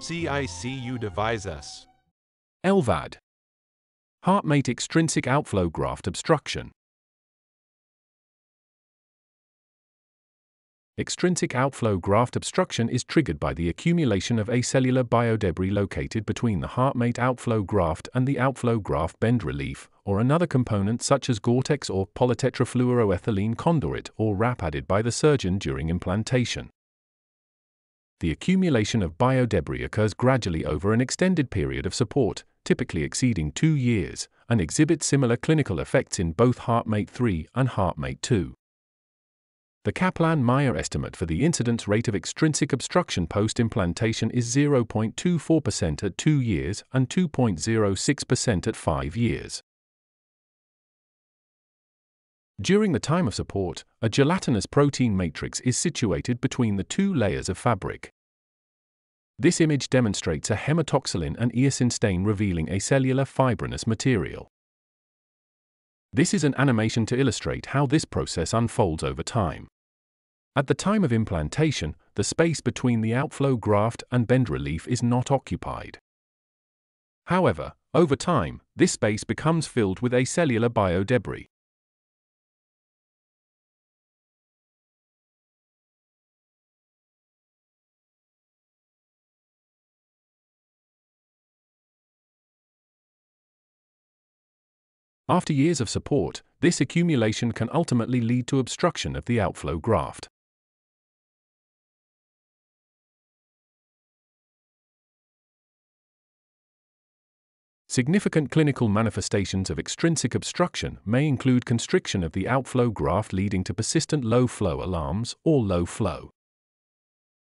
CICU Devices. LVAD. HeartMate extrinsic outflow graft obstruction. Extrinsic outflow graft obstruction is triggered by the accumulation of acellular biodebris located between the HeartMate outflow graft and the outflow graft bend relief, or another component such as Gore-Tex or polytetrafluoroethylene conduit or wrap added by the surgeon during implantation. The accumulation of biodebris occurs gradually over an extended period of support, typically exceeding two years, and exhibits similar clinical effects in both HeartMate 3 and HeartMate 2. The Kaplan-Meier estimate for the incidence rate of extrinsic obstruction post-implantation is 0.24% at 2 years and 2.06% at 5 years. During the time of support, a gelatinous protein matrix is situated between the two layers of fabric. This image demonstrates a hematoxylin and eosin stain revealing acellular fibrinous material. This is an animation to illustrate how this process unfolds over time. At the time of implantation, the space between the outflow graft and bend relief is not occupied. However, over time, this space becomes filled with acellular biodebris. After years of support, this accumulation can ultimately lead to obstruction of the outflow graft. Significant clinical manifestations of extrinsic obstruction may include constriction of the outflow graft leading to persistent low flow alarms or low flow.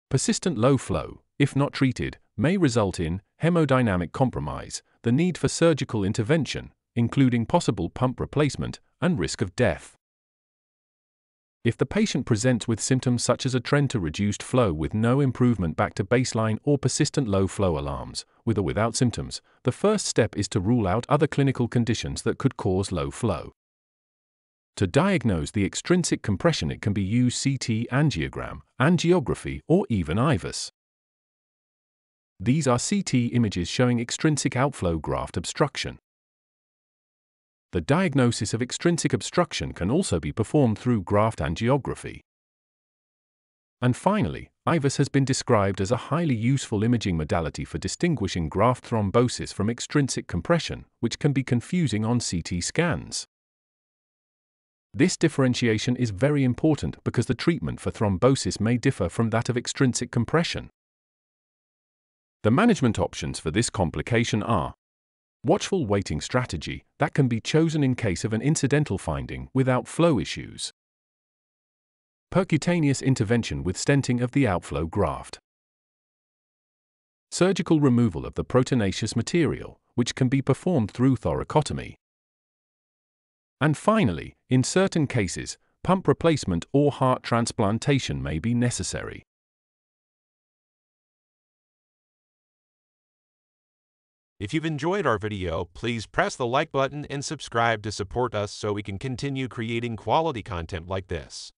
Persistent low flow, if not treated, may result in hemodynamic compromise, the need for surgical intervention, including possible pump replacement and risk of death. If the patient presents with symptoms such as a trend to reduced flow with no improvement back to baseline or persistent low flow alarms, with or without symptoms, the first step is to rule out other clinical conditions that could cause low flow. To diagnose the extrinsic compression, it can be used CT angiogram, angiography, or even IVUS. These are CT images showing extrinsic outflow graft obstruction. The diagnosis of extrinsic obstruction can also be performed through graft angiography. And finally, IVUS has been described as a highly useful imaging modality for distinguishing graft thrombosis from extrinsic compression, which can be confusing on CT scans. This differentiation is very important because the treatment for thrombosis may differ from that of extrinsic compression. The management options for this complication are Watchful waiting strategy that can be chosen in case of an incidental finding without flow issues. Percutaneous intervention with stenting of the outflow graft. Surgical removal of the proteinaceous material, which can be performed through thoracotomy. And finally, in certain cases, pump replacement or heart transplantation may be necessary. If you've enjoyed our video, please press the like button and subscribe to support us so we can continue creating quality content like this.